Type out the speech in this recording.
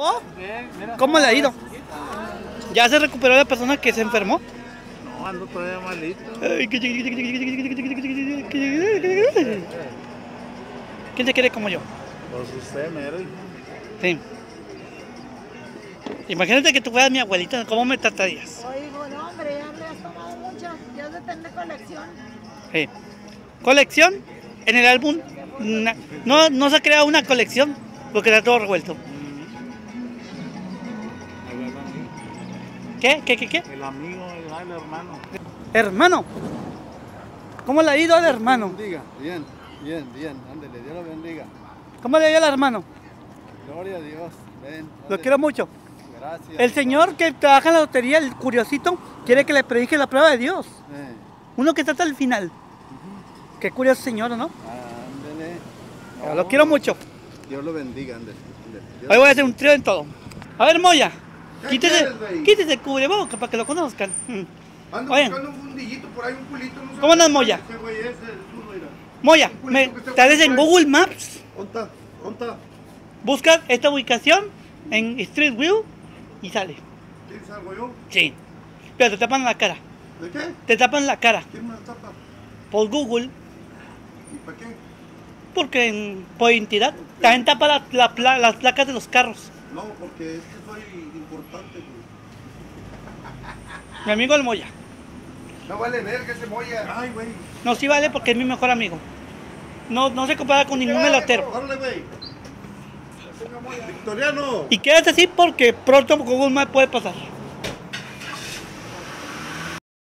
Oh, ¿Cómo le ha ido? ¿Ya se recuperó la persona que se enfermó? No, ando todavía malito. ¿Quién se quiere como yo? Pues usted, mero. Sí. Imagínate que tú fueras mi abuelita, ¿cómo me tratarías? Oigo, no, hombre, ya me has tomado muchas. Ya de tener colección. Sí. ¿Colección? En el álbum no, no se ha creado una colección porque está todo revuelto. ¿Qué? ¿Qué? ¿Qué? ¿Qué? El amigo, el, el hermano. Hermano. ¿Cómo le ha ido al hermano? bendiga. Bien, bien, bien. Ándele, Dios lo bendiga. ¿Cómo le ha ido al hermano? Gloria a Dios. Ven. Lo quiero mucho. Gracias. El señor que trabaja en la lotería, el curiosito, quiere que le predique la prueba de Dios. Eh, Uno que está hasta el final. Qué curioso señor, ¿no? ándele. No, Lo quiero mucho. Dios lo bendiga, ándele. Hoy voy a hacer un trío en todo. A ver, Moya. ¿Qué Quítese, quítese el cubreboca para que lo conozcan. Mm. Ando Oye. buscando un fundillito por ahí, un culito. No sé ¿Cómo andas, Moya? Ese güey ese, el zurdo, mira. Moya, me, en Google Maps, ¿Onta? ¿Onta? buscas esta ubicación en Street View y sale. ¿Quién salgo yo? Sí. Pero te tapan la cara. ¿De qué? Te tapan la cara ¿Quién me tapa? por Google, ¿Y para qué? porque en- por identidad. También tapa la- la pla- las placas de los carros. No, porque es que soy importante, güey. Mi amigo el Moya. No vale verga ese moya. Ay, güey. No, sí vale porque es mi mejor amigo. No, no se compara con ningún melotero. Órale, güey. Victoriano. Y quédate así porque pronto Google Maps puede pasar.